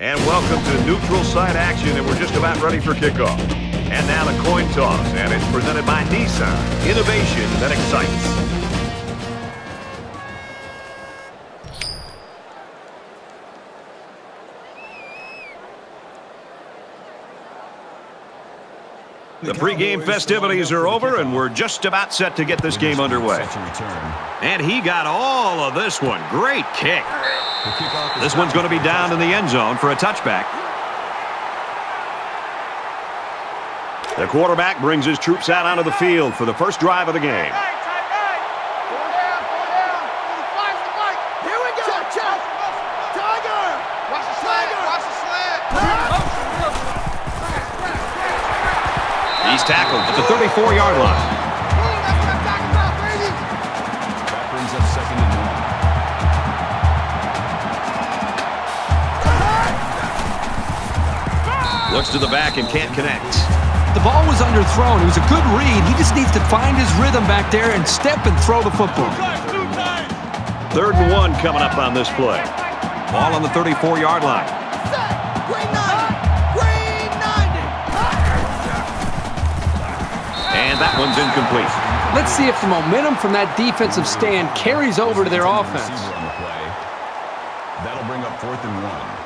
And welcome to neutral site action, and we're just about ready for kickoff. And now the coin toss, and it's presented by Nissan. Innovation that excites. The pregame festivities are over, and we're just about set to get this game underway. And he got all of this one. Great kick. This one's going to be down in the end zone for a touchback. The quarterback brings his troops out onto the field for the first drive of the game. He's tackled at the 34-yard line. Looks to the back and can't connect. The ball was underthrown. It was a good read. He just needs to find his rhythm back there and step and throw the football. Third and one coming up on this play. Ball on the 34-yard line. And that one's incomplete. Let's see if the momentum from that defensive stand carries over to their offense. That'll bring up fourth and one.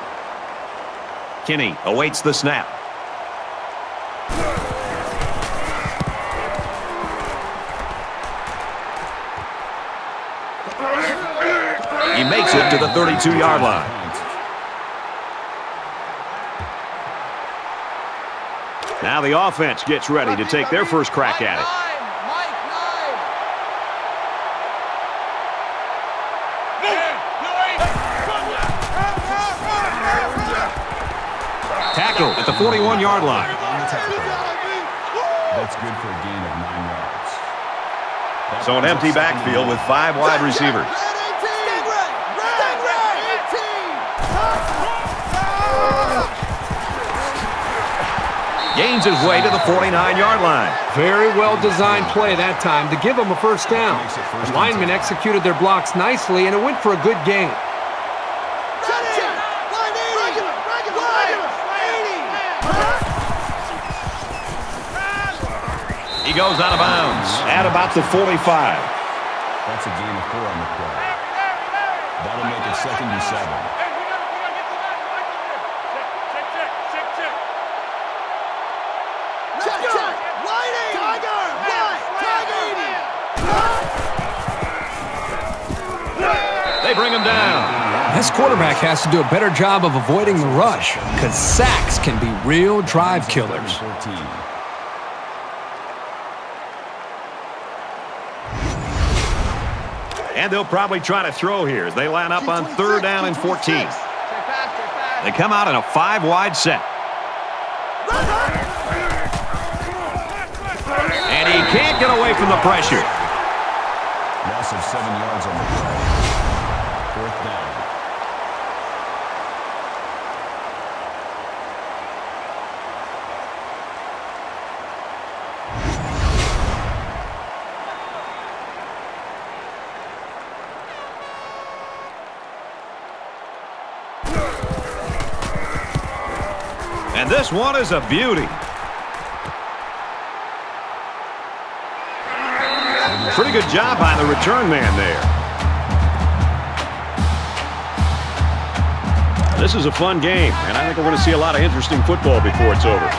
Kinney awaits the snap. He makes it to the 32-yard line. Now the offense gets ready to take their first crack at it. At the 41-yard line. That's good for a gain of nine yards. So an empty backfield with five wide receivers. Gains his way to the 49-yard line. Very well-designed play that time to give him a first down. The linemen executed their blocks nicely, and it went for a good gain. He goes out of bounds at about the 45. That's a gain of four on the play. That'll make it second and seven. They bring him down. This quarterback has to do a better job of avoiding the rush because sacks can be real drive killers. And they'll probably try to throw here as they line up on third down and 14. They come out in a five-wide set. And he can't get away from the pressure. Loss of seven yards on the play. Fourth down. And this one is a beauty. Pretty good job by the return man there. This is a fun game, and I think we're going to see a lot of interesting football before it's over.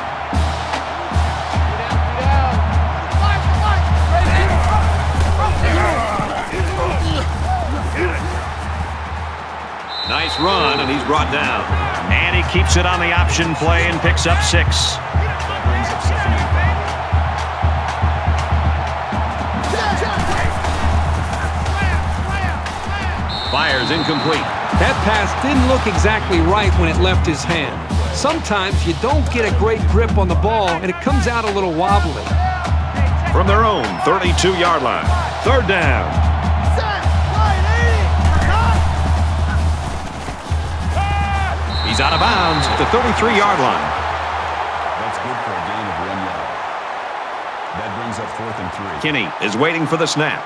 Nice run, and he's brought down. And he keeps it on the option play and picks up six. That brings up second and five. Fires incomplete. That pass didn't look exactly right when it left his hand. Sometimes you don't get a great grip on the ball, and it comes out a little wobbly. From their own 32-yard line. Third down. He's out of bounds at the 33-yard line. That's good for a gain of one yard. That brings up fourth and three. Kinney is waiting for the snap.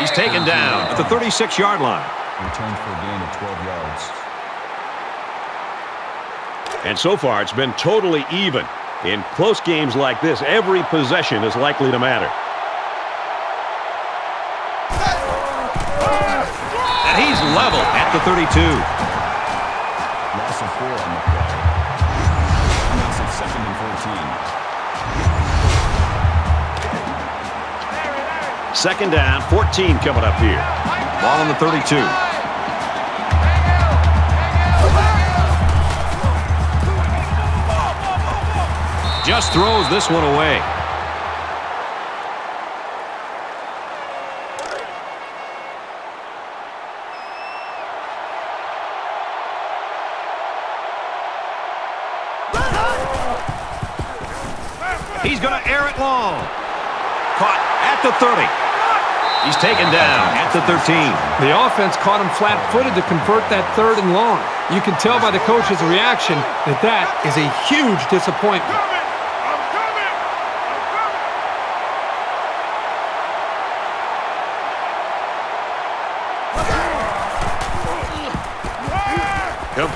He's taken down at the 36-yard line. Returned for a gain of 12 yards. And so far, it's been totally even. In close games like this, every possession is likely to matter. And he's level at the 32. Loss of four on the play. Makes it second and 14. Second down, 14 coming up here. Ball on the 32. Just throws this one away. He's going to air it long. Caught at the 30. He's taken down at the 13. The offense caught him flat-footed to convert that third and long. You can tell by the coach's reaction that that is a huge disappointment.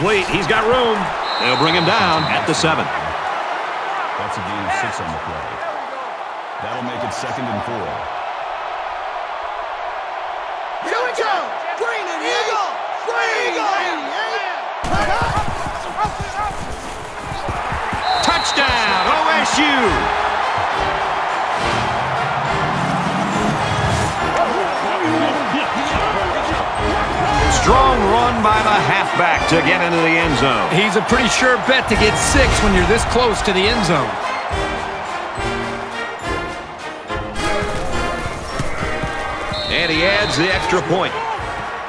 Complete. He's got room. They'll bring him down at the 7. That's a gain of six on the play. That'll make it second and four. Here we go! Green and Eagle! Green and Eagle! Touchdown, OSU! Strong run by the halfback to get into the end zone. He's a pretty sure bet to get six when you're this close to the end zone. And he adds the extra point.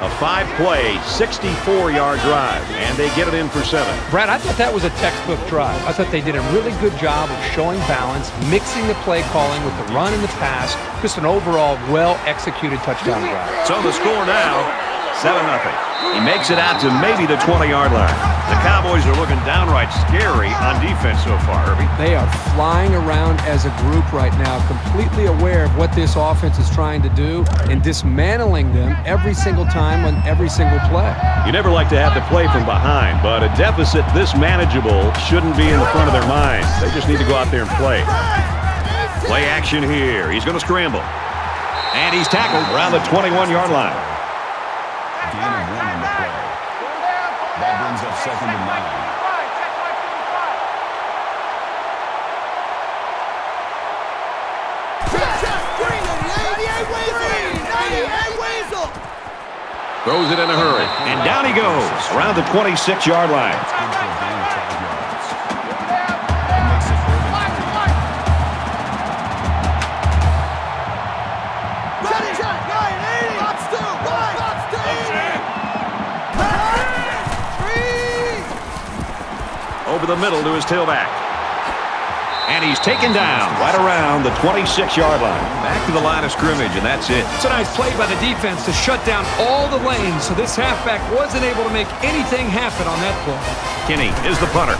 A five-play, 64-yard drive, and they get it in for seven. Brad, I thought that was a textbook drive. I thought they did a really good job of showing balance, mixing the play calling with the run and the pass. Just an overall well-executed touchdown drive. So the score now, 7-0. He makes it out to maybe the 20-yard line. The Cowboys are looking downright scary on defense so far, Herbie. They are flying around as a group right now, completely aware of what this offense is trying to do and dismantling them every single time on every single play. You never like to have to play from behind, but a deficit this manageable shouldn't be in the front of their minds. They just need to go out there and play. Play action here. He's going to scramble. And he's tackled around the 21-yard line. Gain of one on the play. That brings up second and nine. Throws it in a hurry. And down he goes around the 26-yard line. Over the middle to his tailback. And he's taken down right around the 26-yard line. Back to the line of scrimmage, and that's it. It's a nice play by the defense to shut down all the lanes so this halfback wasn't able to make anything happen on that play. Kinney is the punter.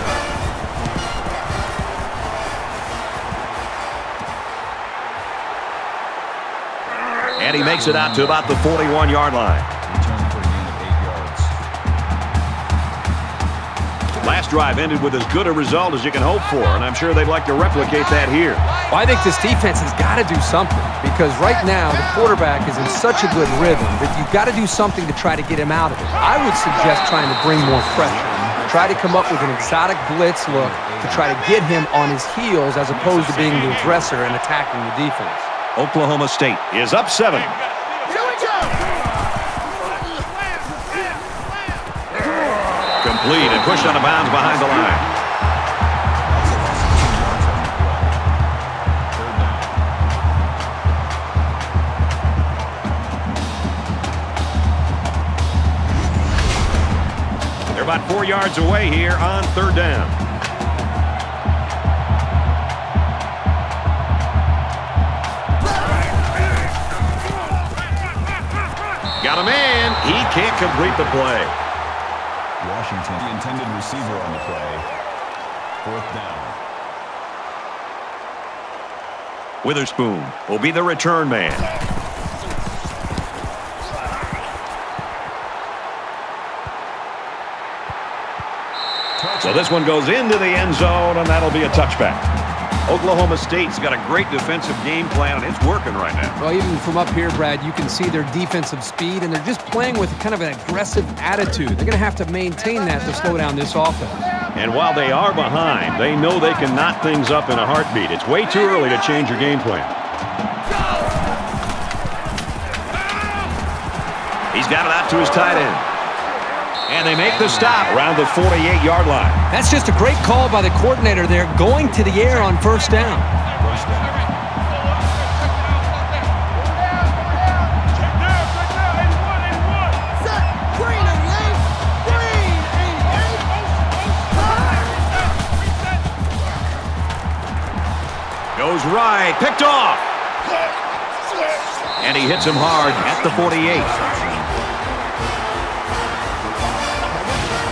And he makes it out to about the 41-yard line. Last drive ended with as good a result as you can hope for, and I'm sure they'd like to replicate that here. Well, I think this defense has got to do something because right now the quarterback is in such a good rhythm that you've got to do something to try to get him out of it. I would suggest trying to bring more pressure. Try to come up with an exotic blitz look to try to get him on his heels as opposed to being the aggressor and attacking the defense. Oklahoma State is up seven. Complete and pushed out of bounds behind the line. They're about four yards away here on third down. Got a man. He can't complete the play. Receiver on the play. Fourth down. Witherspoon will be the return man. So this one goes into the end zone, and that'll be a touchback. Oklahoma State's got a great defensive game plan, and it's working right now. Well, even from up here, Brad, you can see their defensive speed, and they're just playing with kind of an aggressive attitude. They're going to have to maintain that to slow down this offense. And while they are behind, they know they can knot things up in a heartbeat. It's way too early to change your game plan. He's got it out to his tight end. And they make the stop around the 48-yard line. That's just a great call by the coordinator there, going to the air on first down. First down. Set. Green 88. Green 88. Goes right, picked off. And he hits him hard at the 48.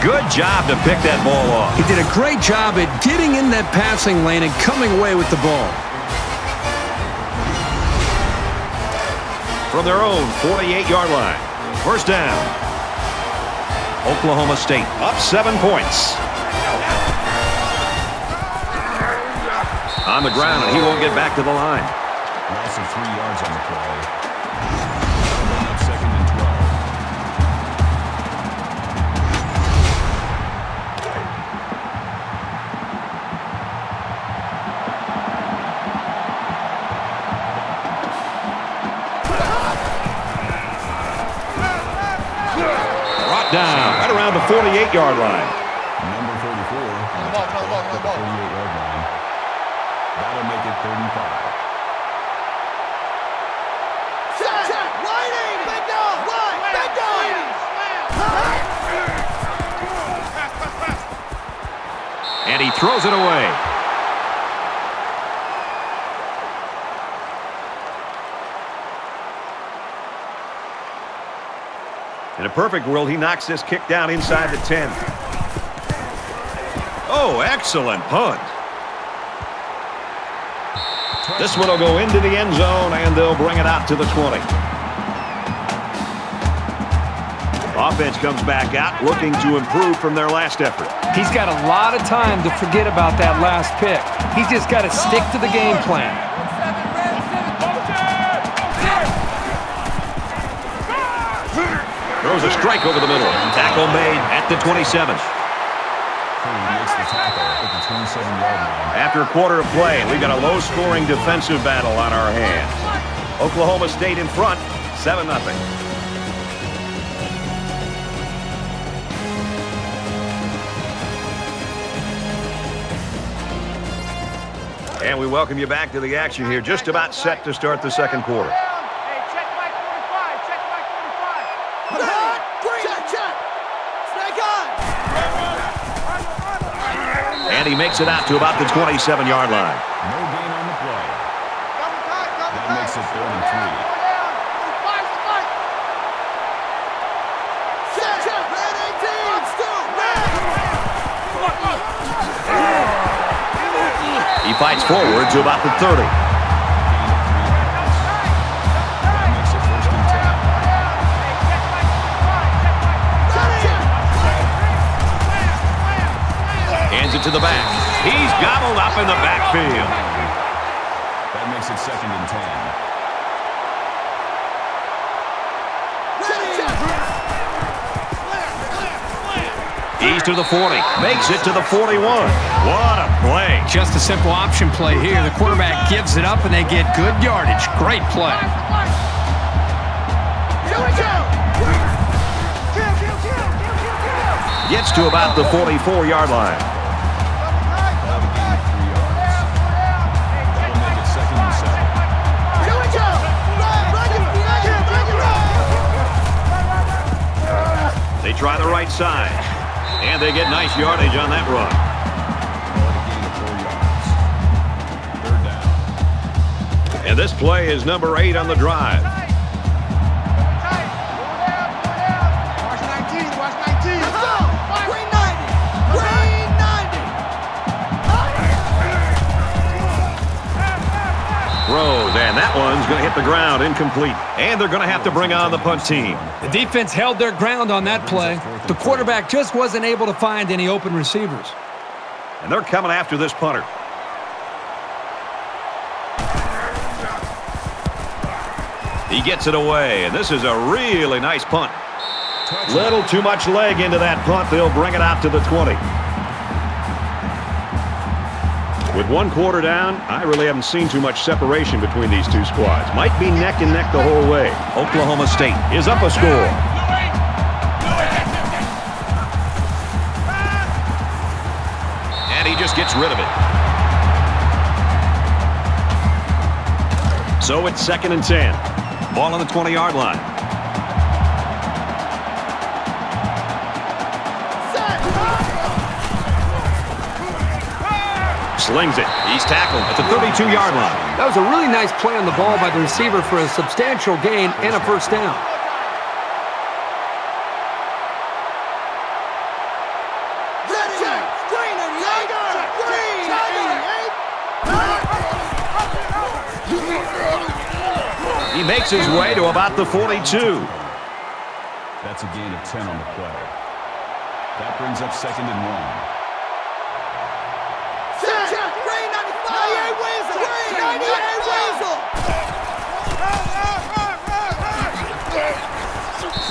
Good job to pick that ball off. He did a great job at getting in that passing lane and coming away with the ball. From their own 48-yard line. First down. Oklahoma State up seven points. On the ground, and he won't get back to the line. Loss of three yards on the play. 48-yard line. Number 34 on the tackle at the 48-yard line. That'll make it 35. Set. Set. Lighting. Big dog. Right. And he throws it away. In a perfect world, he knocks this kick down inside the 10. Oh, excellent punt. This one will go into the end zone, and they'll bring it out to the 20. Offense comes back out, looking to improve from their last effort. He's got a lot of time to forget about that last pick. He's just got to stick to the game plan. Throws a strike over the middle. Tackle made at the 27. Curry makes the tackle at the 27-yard line. After a quarter of play, we've got a low-scoring defensive battle on our hands. Oklahoma State in front, 7-0. And we welcome you back to the action here, just about set to start the second quarter. Set. Green. Check. Check. Snake eye. And he makes it out to about the 27-yard line. No gain on the play. That makes it third and three. Check. Check. Red 18. Still. Red. He fights forward to about the 30. It to the back. He's gobbled up in the backfield. That makes it second and 10. He's to the 40. Makes it to the 41. What a play. Just a simple option play here. The quarterback gives it up, and they get good yardage. Great play. Here we go. Gets to about the 44-yard line. Try the right side. And they get nice yardage on that run. And this play is number eight on the drive. That one's going to hit the ground, incomplete. And they're going to have to bring on the punt team. The defense held their ground on that play. The quarterback just wasn't able to find any open receivers. And they're coming after this punter. He gets it away, and this is a really nice punt. Little too much leg into that punt. They'll bring it out to the 20. With one quarter down, I really haven't seen too much separation between these two squads. Might be neck and neck the whole way. Oklahoma State is up a score. And he just gets rid of it. So it's second and 10. Ball on the 20-yard line. Slings it. He's tackled at the 32-yard line. That was a really nice play on the ball by the receiver for a substantial gain and a first down. He makes his way to about the 42. That's a gain of 10 on the play. That brings up second and one.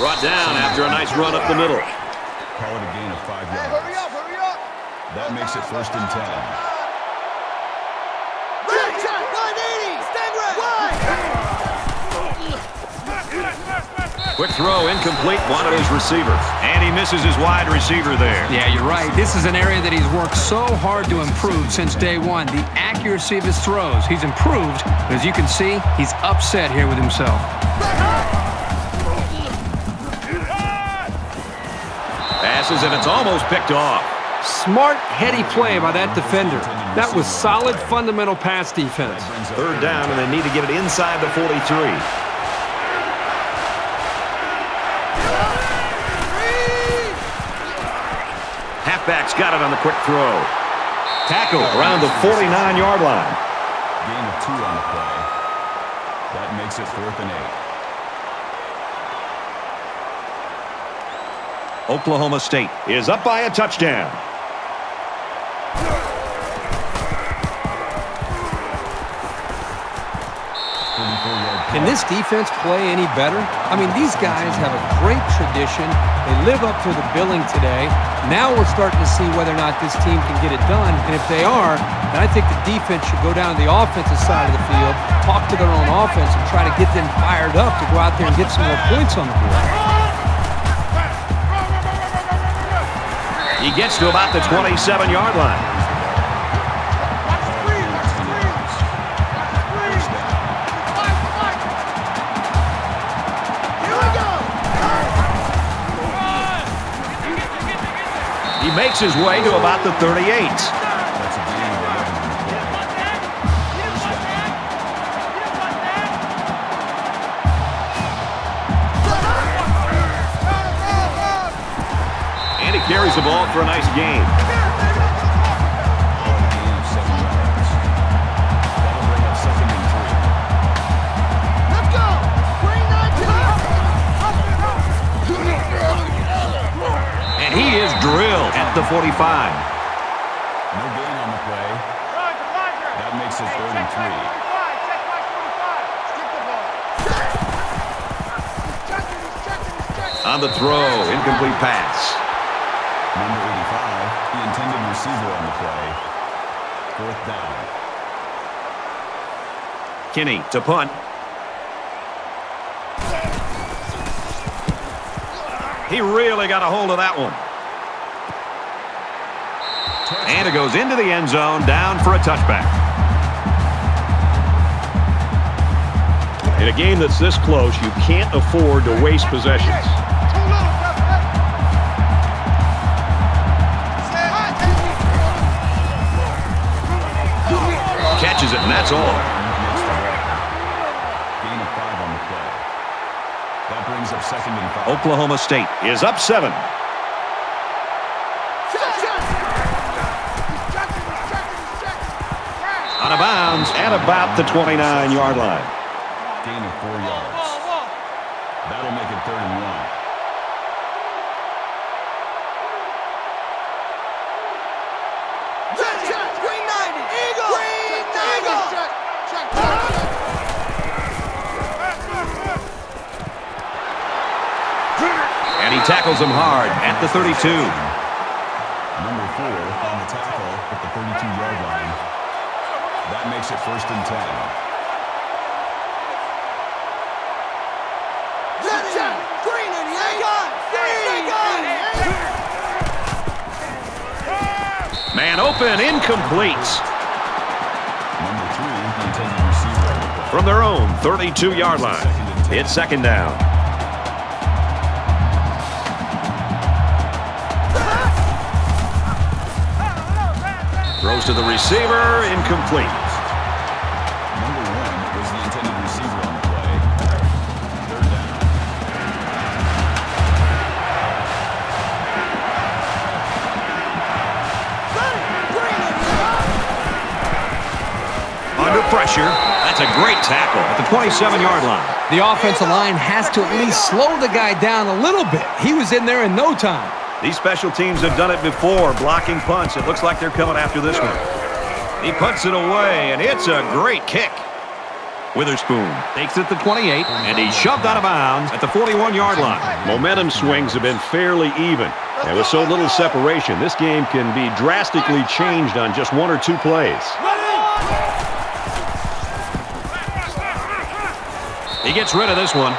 Brought down after a nice run up the middle. Call it a gain of five yards. Hurry up, hurry up. That makes it first and 10. Quick throw, incomplete, one of his receivers. And he misses his wide receiver there. Yeah, you're right. This is an area that he's worked so hard to improve since day one. The accuracy of his throws. He's improved, but as you can see, he's upset here with himself. Passes, and it's almost picked off. Smart, heady play by that defender. That was solid, fundamental pass defense. Third down, and they need to get it inside the 43. Halfback's got it on the quick throw. Tackle around the 49-yard line. Gain of two on the play. That makes it fourth and eight. Oklahoma State is up by a touchdown. Can this defense play any better? I mean, these guys have a great tradition. They live up to the billing today. Now we're starting to see whether or not this team can get it done. And if they are, then I think the defense should go down to the offensive side of the field, talk to their own offense, and try to get them fired up to go out there and get some more points on the board. He gets to about the 27-yard line. He makes his way to about the 38. Carries the ball for a nice gain. Call it a gain of seven yards. That'll bring up second and he is drilled at the 45. No gain on the play. That makes it third. On the throw, incomplete pass. Number 85, the intended receiver on the play. Fourth down. Kinney to punt. He really got a hold of that one. And it goes into the end zone, down for a touchback. In a game that's this close, you can't afford to waste possessions. The play. That brings up second and five. Oklahoma State is up seven. On Out of bounds at about the 29-yard line. Tackles him hard at the 32. Number four on the tackle at the 32-yard line. That makes it first and ten. Check, check. Green 88. Green 88. Man open, incomplete. Number three, the intended receiver on the play. From their own 32-yard line. It's second down. Throws to the receiver, incomplete. Number one was the intended receiver on the play. Third down. Under pressure. That's a great tackle at the 27-yard line. The offensive line has to at least slow the guy down a little bit. He was in there in no time. These special teams have done it before, blocking punts. It looks like they're coming after this one. He puts it away, and it's a great kick. Witherspoon takes it to 28, and he's shoved out of bounds at the 41-yard line. Momentum swings have been fairly even. And with so little separation, this game can be drastically changed on just one or two plays. He gets rid of this one.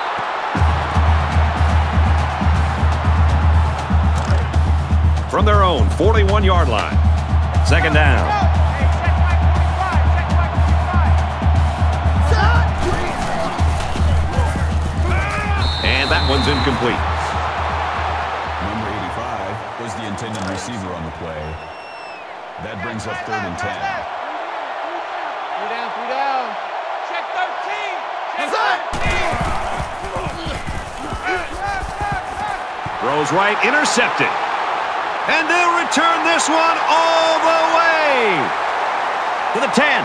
From their own 41-yard line. Second down. And that one's incomplete. Number 85 was the intended receiver on the play. That brings up third and ten. Three down, three down. Check 13. Check Set. 13. Throws right, intercepted. And they'll return this one all the way to the 10.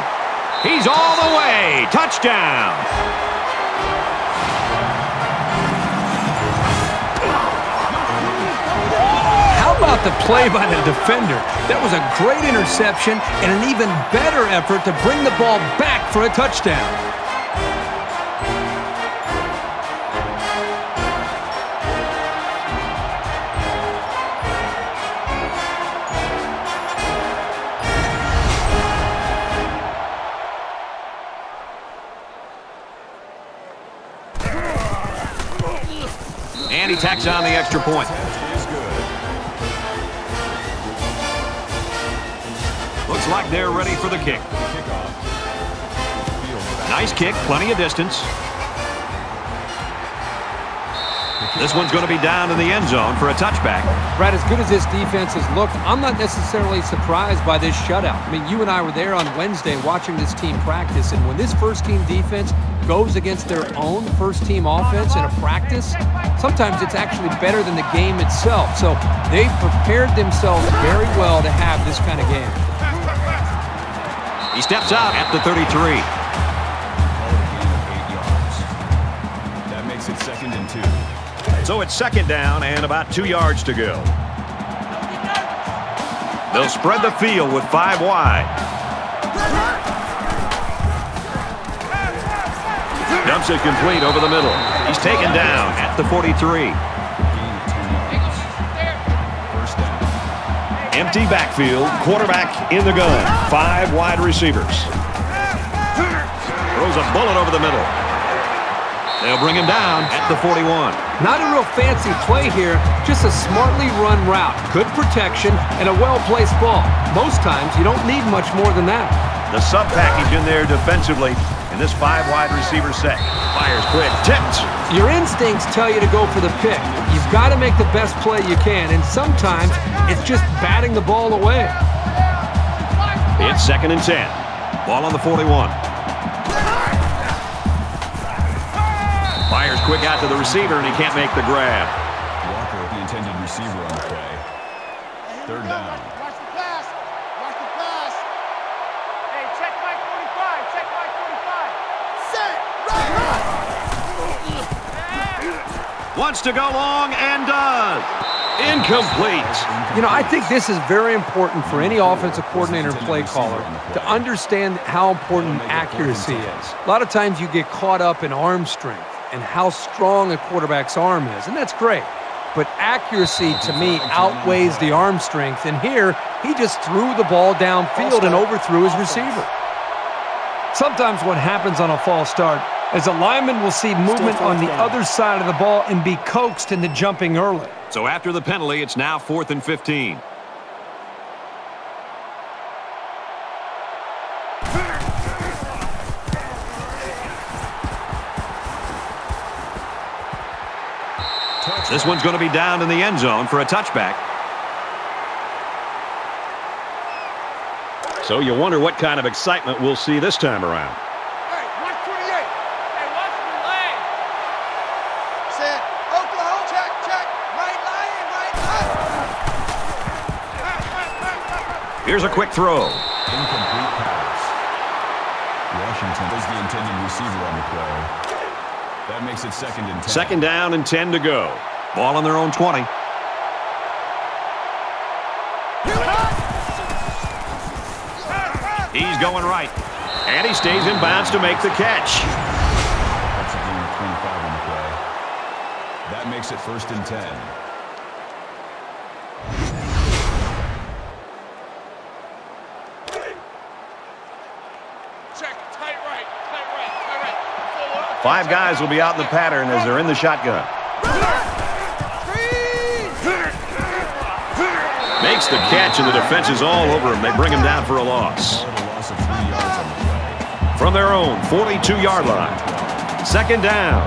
He's all the way. Touchdown. How about the play by the defender? That was a great interception and an even better effort to bring the ball back for a touchdown. Tacks on the extra point. Looks like they're ready for the kick. Nice kick, plenty of distance. This one's going to be down in the end zone for a touchback. Brad, as good as this defense has looked, I'm not necessarily surprised by this shutout. I mean, you and I were there on Wednesday watching this team practice, and when this first-team defense goes against their own first-team offense in a practice, sometimes it's actually better than the game itself. So they've prepared themselves very well to have this kind of game. He steps out at the 33. called a gain of eight yards. That makes it second and two. So it's second down and about two yards to go. They'll spread the field with five wide. Dumps it complete over the middle. He's taken down at the 43. Gain of two yards. First down. Empty backfield, quarterback in the gun. Five wide receivers. Throws a bullet over the middle. They'll bring him down at the 41. Not a real fancy play here, just a smartly run route. Good protection and a well-placed ball. Most times, you don't need much more than that. The sub package in there defensively in this five wide receiver set. Fires quick, tipped. Your instincts tell you to go for the pick. You've got to make the best play you can, and sometimes it's just batting the ball away. It's second and 10. Ball on the 41. Fires quick out to the receiver, and he can't make the grab. Walker, the intended receiver on the play. Third down. Watch the pass. Watch the pass. Hey, check Mike Wants to go long and does. Incomplete. You know, I think this is very important for any offensive coordinator and play caller to understand how important accuracy is. A lot of times you get caught up in arm strength and how strong a quarterback's arm is, and that's great. But accuracy, to me, outweighs the arm strength. And here, he just threw the ball downfield and overthrew his receiver. Sometimes what happens on a false start is a lineman will see movement on the other side of the ball and be coaxed into jumping early. So after the penalty, it's now fourth and 15. This one's going to be down in the end zone for a touchback. So you wonder what kind of excitement we'll see this time around. Hey, 128. Hey, watch the leg. Set. Oklahoma. Check, check. Right line, right line. Here's a quick throw. Incomplete pass. Washington is the intended receiver on the play. That makes it second and 10. Second down and 10 to go. Ball on their own 20. He's going right. And he stays in bounds to make the catch. That's a gain of 25 on the play. That makes it first and 10. Five guys will be out in the pattern as they're in the shotgun. Makes the catch, and the defense is all over him. They bring him down for a loss. From their own 42-yard line. Second down.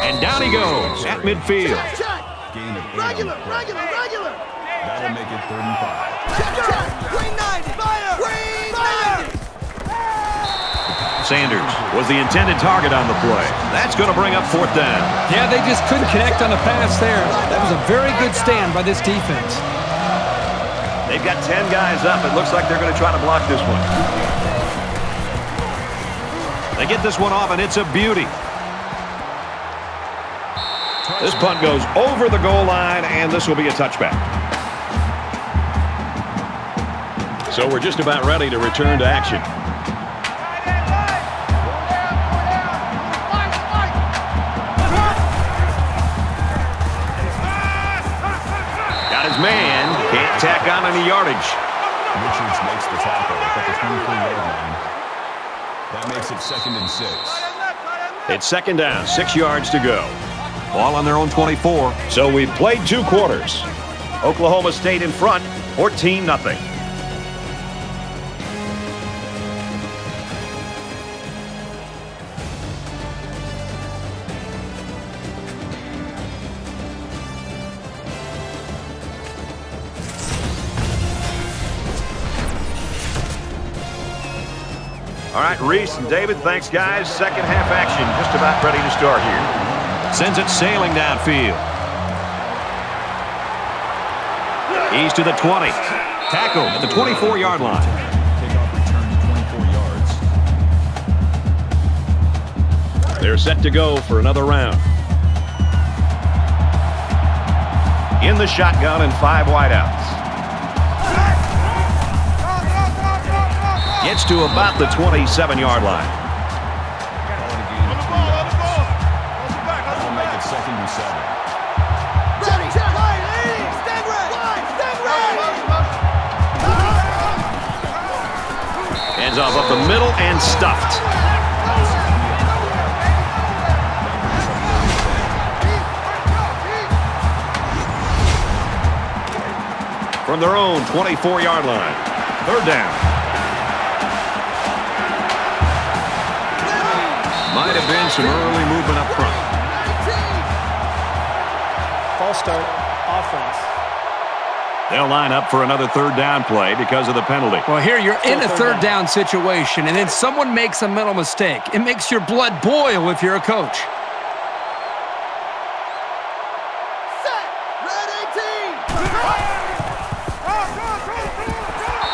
And down he goes at midfield. Regular, regular, regular. That'll make it 35. Sanders was the intended target on the play. That's going to bring up fourth down. Yeah, they just couldn't connect on the pass there. That was a very good stand by this defense. They've got 10 guys up. It looks like they're going to try to block this one. They get this one off, and it's a beauty. This punt goes over the goal line, and this will be a touchback. So we're just about ready to return to action. Man. Can't tack on any yardage. Richards makes the tackle at the 23-yard line. That makes it second and six. It's second down, six yards to go. Ball on their own 24. So we've played two quarters. Oklahoma State in front, 14 nothing. Rece and David, thanks, guys. Second half action just about ready to start here. Sends it sailing downfield. He's to the 20. Tackle at the 24-yard line. Kickoff return 24 yards. They're set to go for another round. In the shotgun and five wideouts. Stand ready. Right. Stand ready. Hands off up the middle and stuffed. From their own 24-yard line. Third down. Might have been some early movement up front. False start, offense. They'll line up for another third down play because of the penalty. Well, here you're in a third third down. down situation, and then someone makes a mental mistake. It makes your blood boil if you're a coach. Set. Ready, team.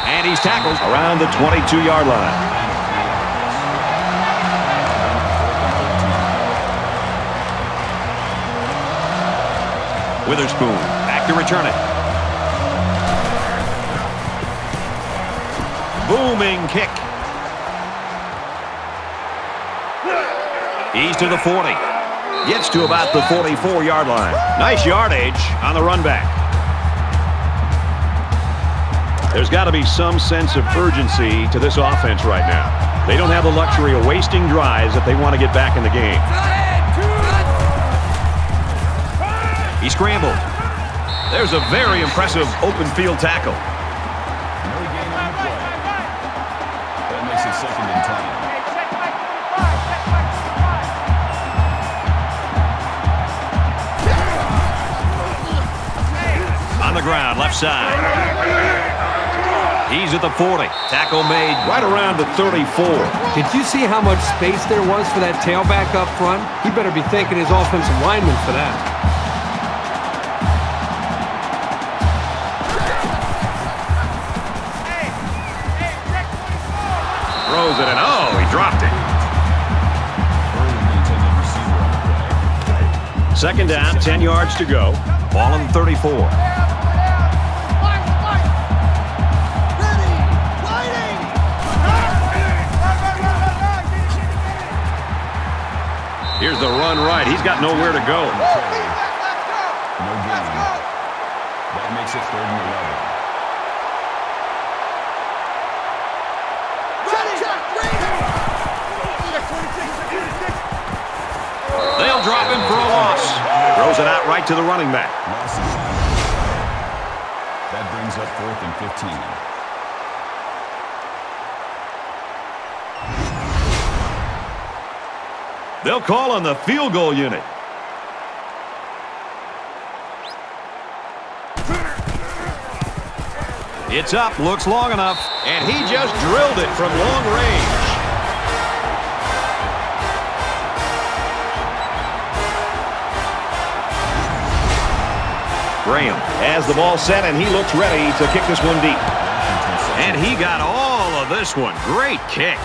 And he's tackled around the 22-yard line. Witherspoon back to return it. Booming kick. He's to the 40. Gets to about the 44-yard line. Nice yardage on the run back. There's got to be some sense of urgency to this offense right now. They don't have the luxury of wasting drives if they want to get back in the game. He scrambled. There's a very impressive open field tackle. On the play. That makes it second and 10. Hey, check my 25. Check my 25. On the ground, left side. He's at the 40. Tackle made right around the 34. Did you see how much space there was for that tailback up front? He better be thanking his offensive lineman for that. Throws it, and oh, he dropped it. Early the intended receiver on the play. Second down, 10 yards to go. Ball on 34. March, march. Ready! Fighting! Here's the run right. He's got nowhere to go. Right to the running back. That brings up fourth and 15. They'll call on the field goal unit. It's up, looks long enough, and he just drilled it from long range. Graham has the ball set, and he looks ready to kick this one deep. And he got all of this one. Great kick.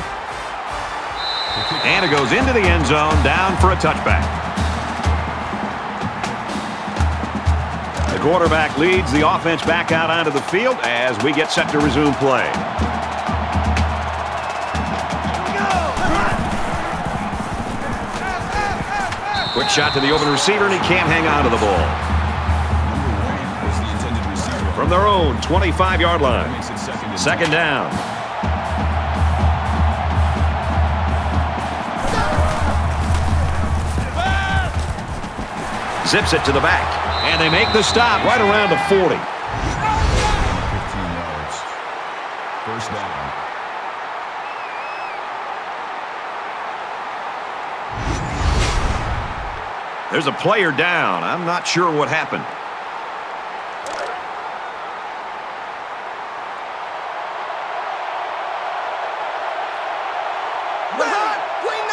And it goes into the end zone, down for a touchback. The quarterback leads the offense back out onto the field as we get set to resume play. Quick shot to the open receiver, and he can't hang on to the ball. Their own 25-yard line. second down. Zips it to the back. And they make the stop right around the 40. 15 yards. First down. There's a player down. I'm not sure what happened. Red hot! Green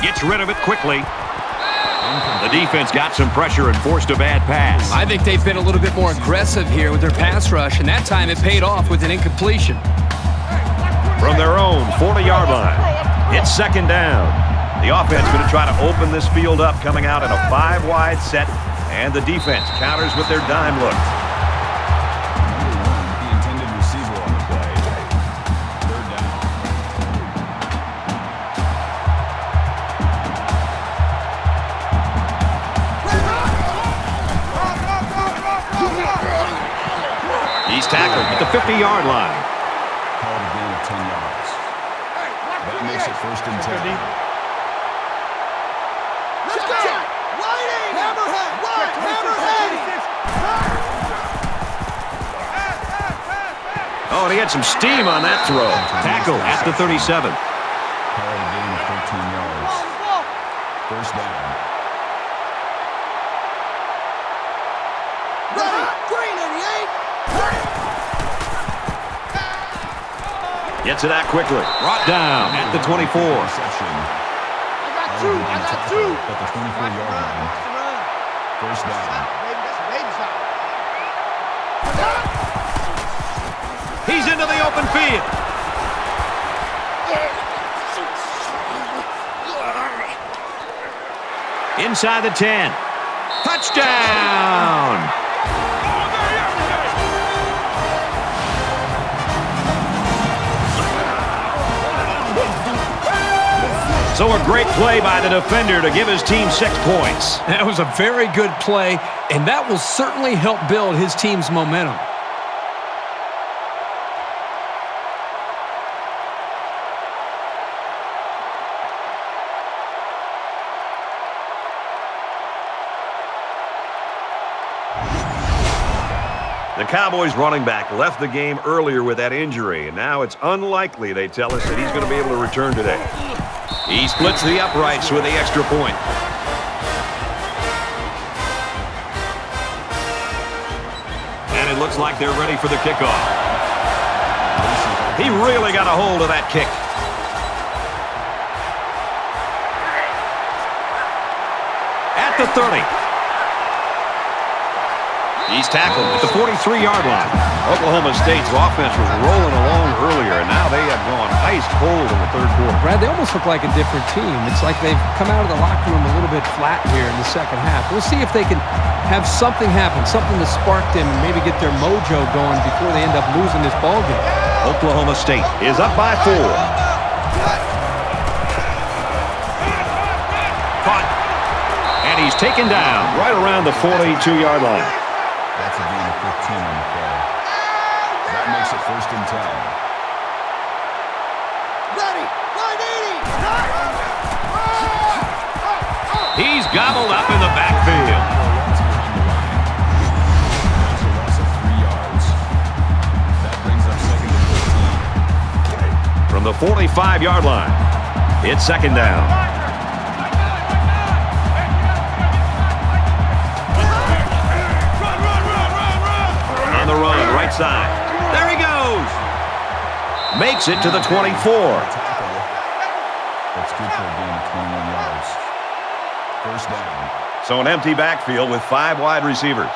90! Gets rid of it quickly. The defense got some pressure and forced a bad pass. I think they've been a little bit more aggressive here with their pass rush, and that time it paid off with an incompletion. From their own 40-yard line. It's second down. The offense going to try to open this field up coming out in a five-wide set. And the defense counters with their dime look. 50-yard line. Called a gain of 10 yards. That makes it first and 10. Let's go! Lighting! Hammerhead! Right! Hammerhead! Oh, and he had some steam on that throw. Tackle at the 37. Called a gain of 13 yards. First down. Ready! Green 88! Gets it out quickly. Brought down at the 24. I got two. I got two. At the 24-yard line. First down. Baby, that's a baby shot. He's into the open field. Inside the 10. Touchdown! So a great play by the defender to give his team six points. That was a very good play, and that will certainly help build his team's momentum. The Cowboys running back left the game earlier with that injury, and now it's unlikely, they tell us, that he's going to be able to return today. He splits the uprights with the extra point. And it looks like they're ready for the kickoff. He really got a hold of that kick. At the 30. He's tackled at the 43-yard line. Oklahoma State's offense was rolling along earlier, and now they have gone ice cold in the third quarter. Brad, they almost look like a different team. It's like they've come out of the locker room a little bit flat here in the second half. We'll see if they can have something happen, something to spark them and maybe get their mojo going before they end up losing this ball game. Oklahoma State is up by four. Caught. And he's taken down right around the 42-yard line. The 45-yard line, it's second down. On the run, right side. There he goes. Makes it to the 24. That's good for a gain of 21 yards. First down. So an empty backfield with five wide receivers.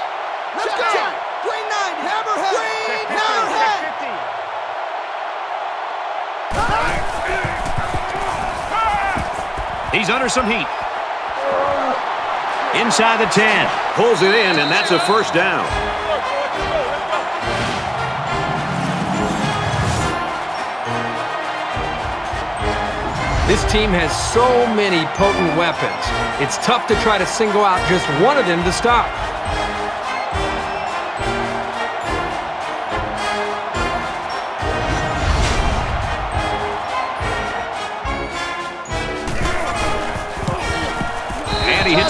He's under some heat. Inside the 10. Pulls it in, and that's a first down. This team has so many potent weapons. It's tough to try to single out just one of them to stop.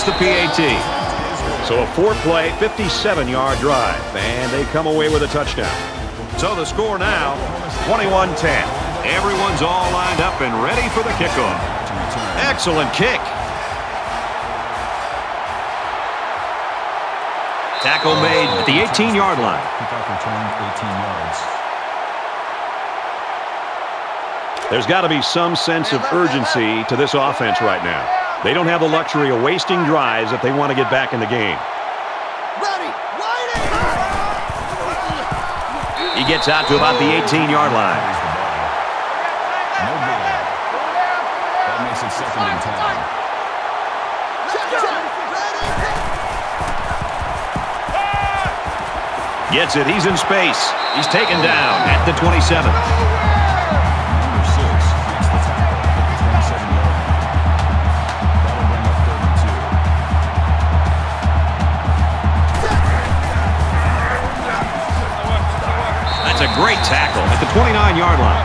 The PAT. So a four-play, 57-yard drive, and they come away with a touchdown. So the score now, 21-10. Everyone's all lined up and ready for the kickoff. Excellent kick. Tackle made at the 18-yard line. Return, 18 yards. There's got to be some sense of urgency to this offense right now. They don't have the luxury of wasting drives if they want to get back in the game. Ready. Wide He gets out to about the 18-yard line. Plays the ball. No good. That makes it second and 10. Check, check. Ready. Gets it. He's in space. He's taken down at the 27. Tackle at the 29-yard line.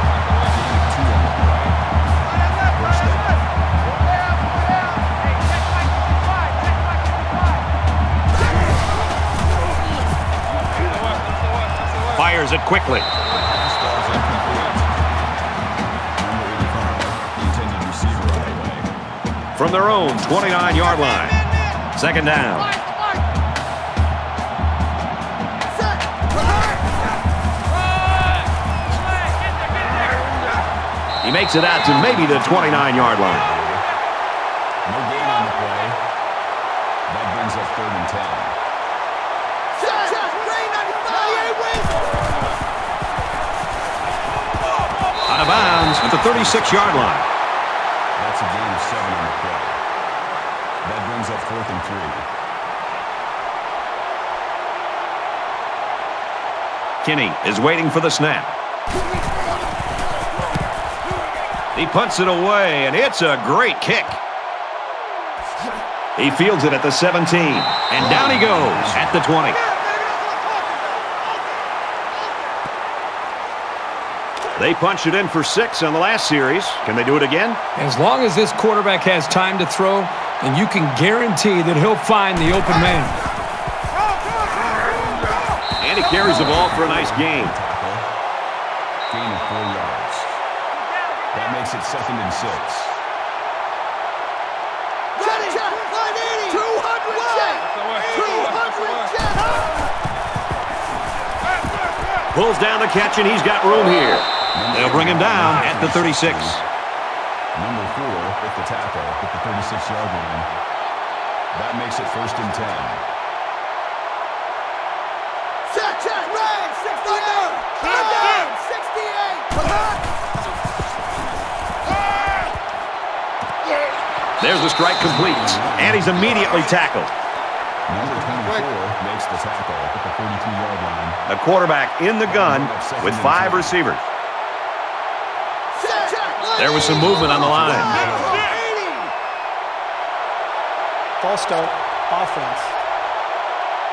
Fires it quickly. Pass ball's incomplete. Number 85, the intended receiver on the way. From their own 29-yard line. Second down. Makes it out to maybe the 29-yard line. No gain on the play. That brings up third and 10. Set. Set. Green 95. wins. Out of bounds at the 36-yard line. That's a gain of seven on the play. That brings up fourth and three. Kinney is waiting for the snap. He punts it away, and it's a great kick. He fields it at the 17, and down he goes at the 20. They punched it in for six on the last series. Can they do it again? As long as this quarterback has time to throw, then you can guarantee that he'll find the open man. And he carries the ball for a nice gain. Makes it second and six. Ready, check, 180, 200 check, 200 check. Pulls down the catch, and he's got room here. They'll bring him down at the 36. Number four with the tackle at the 36-yard line. That makes it first and ten. Check, check, red, 68, red, 68. There's the strike complete, and he's immediately tackled. Number 24 makes the tackle at the 42-yard line. The quarterback in the gun with five receivers. Check, check, There was some movement on the line. 80. False start, offense.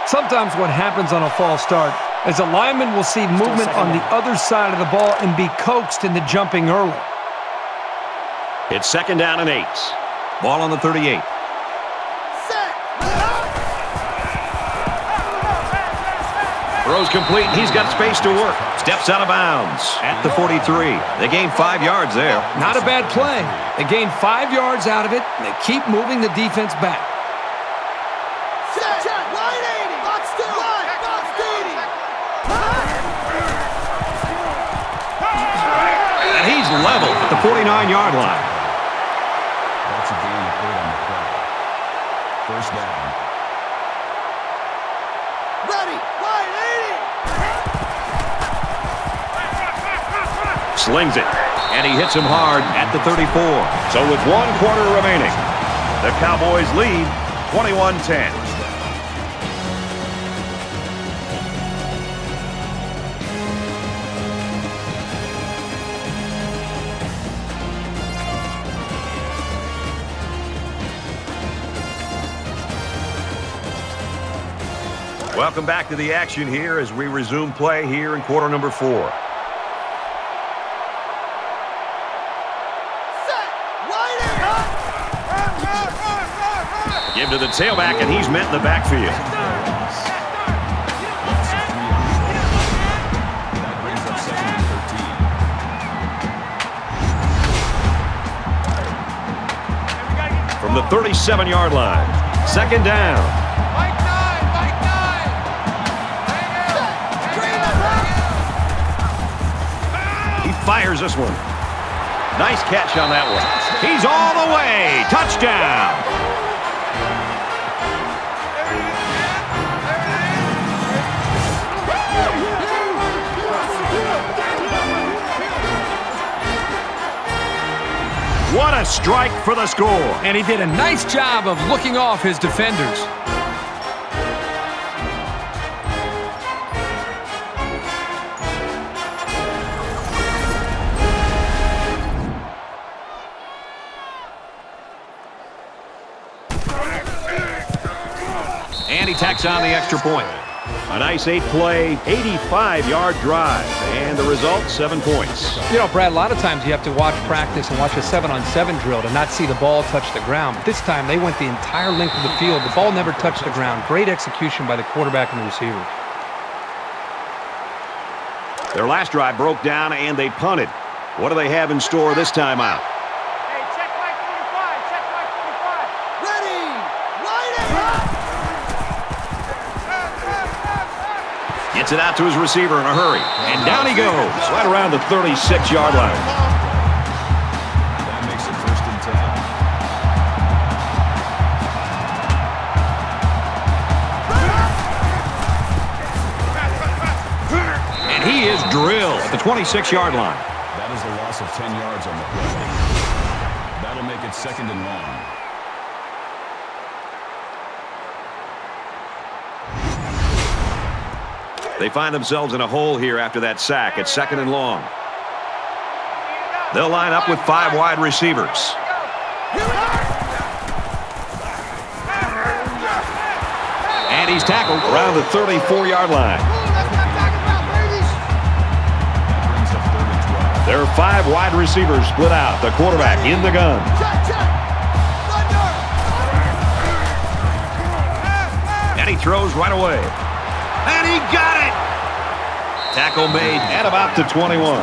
Sometimes what happens on a false start is a lineman will see movement on the other side of the ball and be coaxed into jumping early. It's second down and eight. Ball on the 38. Set. Throws complete. He's got space to work. Steps out of bounds at the 43. They gain five yards there. Not a bad play. They gain five yards out of it, and they keep moving the defense back. Check, check, 180, box two, right, box 80. And he's level at the 49-yard line. First down. Ready, 180. Slings it. And he hits him hard at the 34. So with one quarter remaining, the Cowboys lead 21-10. Welcome back to the action here as we resume play here in quarter number four. Set, 180. Give to the tailback, and he's met in the backfield. Loss of three on the play. That brings up second and 13. from the 37-yard line. Second down. Fires this one. Nice catch on that one. He's all the way. Touchdown. What a strike for the score. And he did a nice job of looking off his defenders. Tacks on the extra point. A nice eight-play, 85-yard drive. And the result, seven points. You know, Brad, a lot of times you have to watch practice and watch a seven-on-seven drill to not see the ball touch the ground. But this time, they went the entire length of the field. The ball never touched the ground. Great execution by the quarterback and the receiver. Their last drive broke down, and they punted. What do they have in store this time out? Hey, check Mike 45, check Mike 45. Ready, 180. Gets it out to his receiver in a hurry. And down he goes, right around the 36-yard line. That makes it first and 10. And he is drilled at the 26-yard line. That is a loss of 10 yards on the play. That'll make it second and long. They find themselves in a hole here after that sack. It's second and long. They'll line up with five wide receivers. And he's tackled around the 34-yard line. Brings up third and 12. There are five wide receivers split out. The quarterback in the gun. And he throws right away. And he got it! Tackle made at about the 21.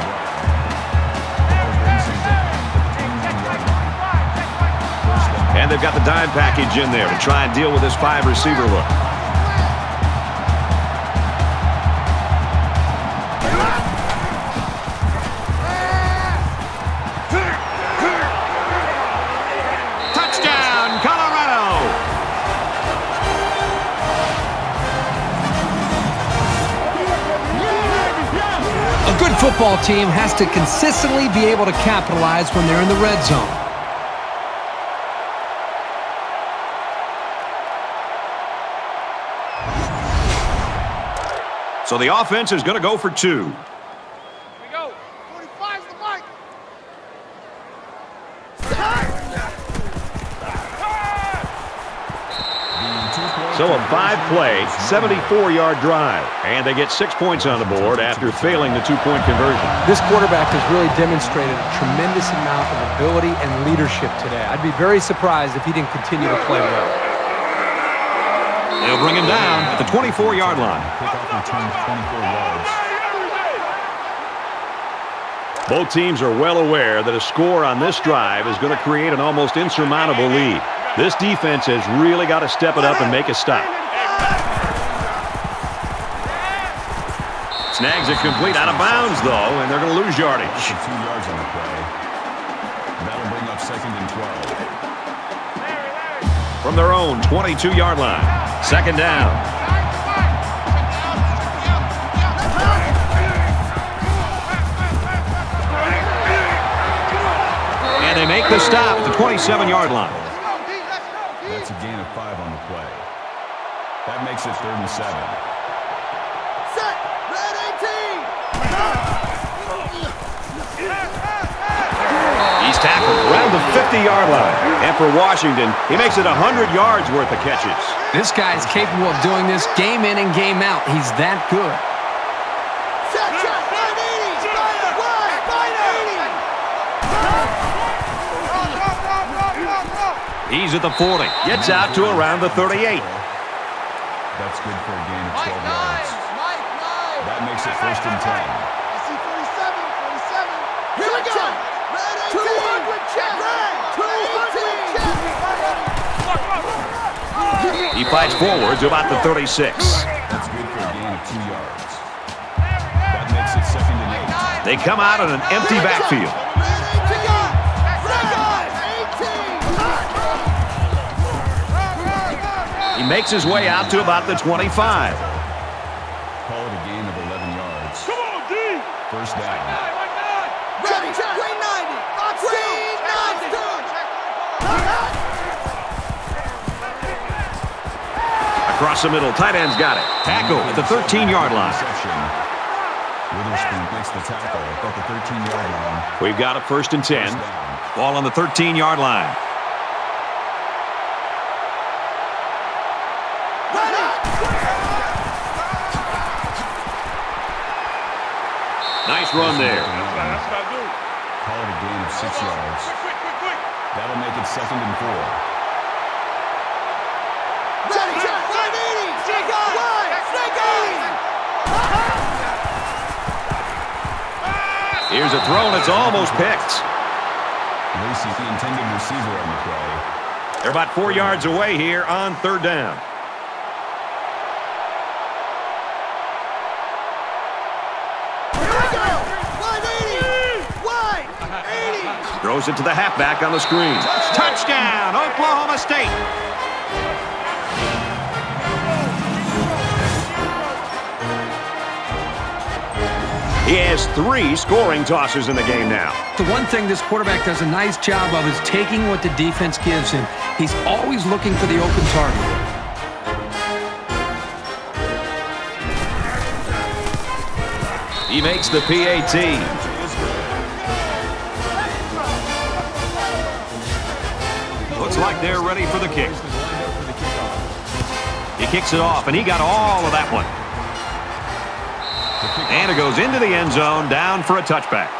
And they've got the dime package in there to try and deal with this five receiver look. Football team has to consistently be able to capitalize when they're in the red zone. So the offense is going to go for two. So a five-play, 74-yard drive. And they get six points on the board after failing the two-point conversion. This quarterback has really demonstrated a tremendous amount of ability and leadership today. I'd be very surprised if he didn't continue to play well. They'll bring him down at the 24-yard line. Kickoff return 24 yards. Both teams are well aware that a score on this drive is going to create an almost insurmountable lead. This defense has really got to step it up and make a stop. Snags it complete out of bounds, though, and they're going to lose yardage. Two yards on the play. That'll bring up second and 12. From their own 22-yard line. Second down. And they make the stop at the 27-yard line. That's a gain of five on the play. That makes it third and seven. Set. Red 18. He's tackled around the 50-yard line. And for Washington, he makes it 100 yards worth of catches. This guy is capable of doing this game in and game out. He's that good. Set. Check. Red 80. Spider. Wide. Spider. 80. He's at the 40. Gets out to around the 38. That's good for a gain of 12 Mike yards. nine. Mike nine. That makes it first and 10. I see 47. 47. Here we go. Red 200 check. Red. 200 check. He fights forward to about the 36. That's good for a gain of two yards. That makes it second and eight. They come out in an empty backfield. Makes his way out to about the 25. Call it a gain of 11 yards. Come on, D! First down. Ready. Check. Green 90. Green 90. Across the middle, tight end's got it. Tackle at the 13-yard line. Witherspoon makes the tackle at the 13-yard line. We've got it first and 10. First. Ball on the 13-yard line. Nice run there. Call it a gain of six yards. That'll make it second and four. Ready. Check. Red 80. Snake eyes. Wide. Snake eyes. Here's a throw, and it's almost picked. Lacey, the intended receiver on the play. They're about four yards away here on third down. Here we go. Wide 80. Wide 80. Throws it to the halfback on the screen. Touchdown, Oklahoma State. He has three scoring tosses in the game now. The one thing this quarterback does a nice job of is taking what the defense gives him. He's always looking for the open target. He makes the PAT. Looks like they're ready for the kick. He kicks it off, and he got all of that one. And it goes into the end zone, down for a touchback.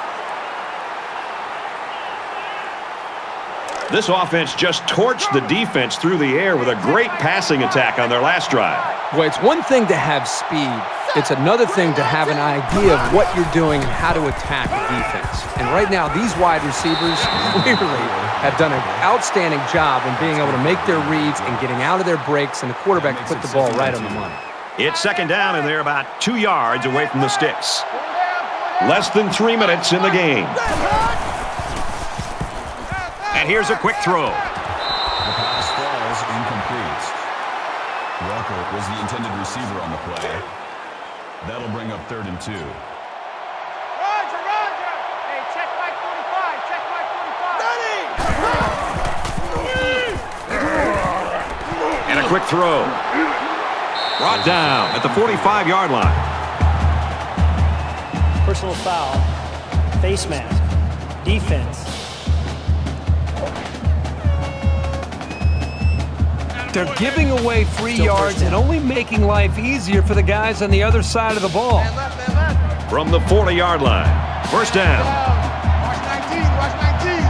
This offense just torched the defense through the air with a great passing attack on their last drive. Well, it's one thing to have speed. It's another thing to have an idea of what you're doing and how to attack a defense. And right now, these wide receivers clearly have done an outstanding job in being able to make their reads and getting out of their breaks, and the quarterback put the ball right on the money. It's second down, and they're about two yards away from the sticks. Less than three minutes in the game. And here's a quick throw. The pass falls incomplete. Walker was the intended receiver on the play. That'll bring up third and two. Roger, Roger. Hey, check Mike 45. Check Mike 45. And a quick throw. Brought down at the 45-yard line. Personal foul. Face mask. Defense. They're giving away free Still yards and only making life easier for the guys on the other side of the ball. Man left, man left. From the 40-yard line. First down. Watch 19, watch 19.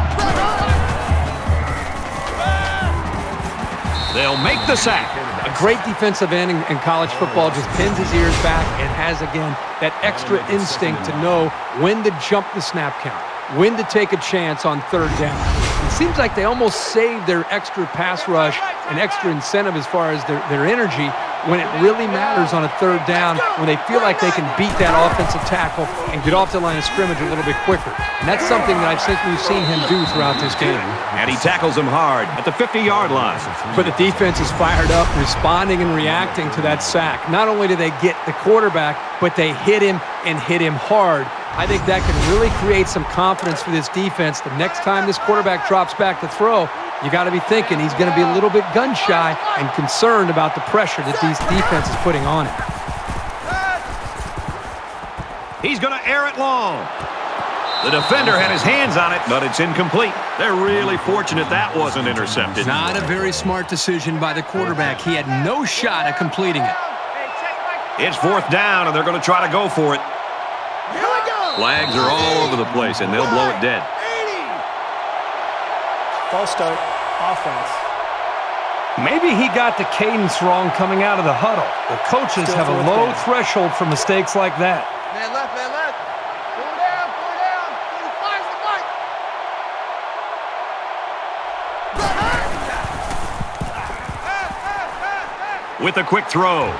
They'll make the sack. A great defensive end in, in college football just pins his ears back and has, again, that extra instinct to know when to jump the snap count, when to take a chance on third down. It seems like they almost save their extra pass rush and extra incentive as far as their, their energy when it really matters on a third down, when they feel like they can beat that offensive tackle and get off the line of scrimmage a little bit quicker. And that's something that I think we've seen him do throughout this game. And he tackles him hard at the 50-yard line. But the defense is fired up, responding and reacting to that sack. Not only do they get the quarterback, but they hit him and hit him hard. I think that can really create some confidence for this defense. The next time this quarterback drops back to throw, you got to be thinking he's going to be a little bit gun shy and concerned about the pressure that these defense is putting on him. He's going to air it long. The defender had his hands on it, but it's incomplete. They're really fortunate that wasn't intercepted. Not a very smart decision by the quarterback. He had no shot at completing it. Hey, check Mike It's fourth down, and they're going to try to go for it. Here. Flags are all over the place, and they'll blow it dead. False start. Offense. Maybe he got the cadence wrong coming out of the huddle. The coaches Still have a low down. threshold for mistakes like that. Man left, man left. Pull down, pull down. 45's the Mike. With a quick throw.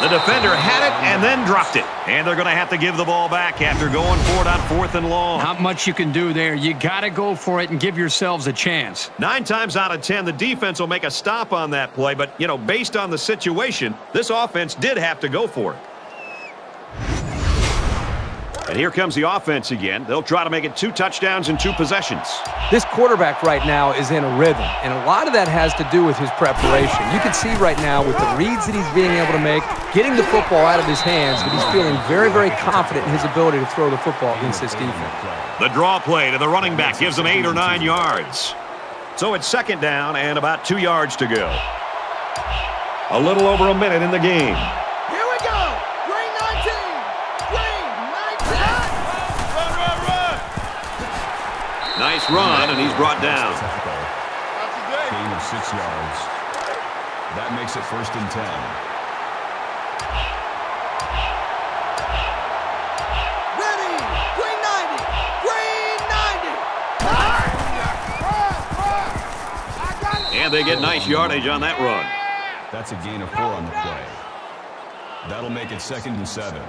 The defender had it and then dropped it. And they're going to have to give the ball back after going for it on fourth and long. Not much you can do there. You got to go for it and give yourselves a chance. Nine times out of ten, the defense will make a stop on that play. But, you know, based on the situation, this offense did have to go for it. And here comes the offense again. They'll try to make it two touchdowns in two possessions. This quarterback right now is in a rhythm, and a lot of that has to do with his preparation. You can see right now with the reads that he's being able to make, getting the football out of his hands, that he's feeling very, very confident in his ability to throw the football against this defense. The draw play to the running back gives him eight or nine yards. So it's second down and about two yards to go. A little over a minute in the game. Run, and he's brought down. Tackle. Gain of six yards. That makes it first and ten. Ready. Green 90. Green 90. And they get nice yardage on that run. That's a gain of four on the play. That'll make it second and seven.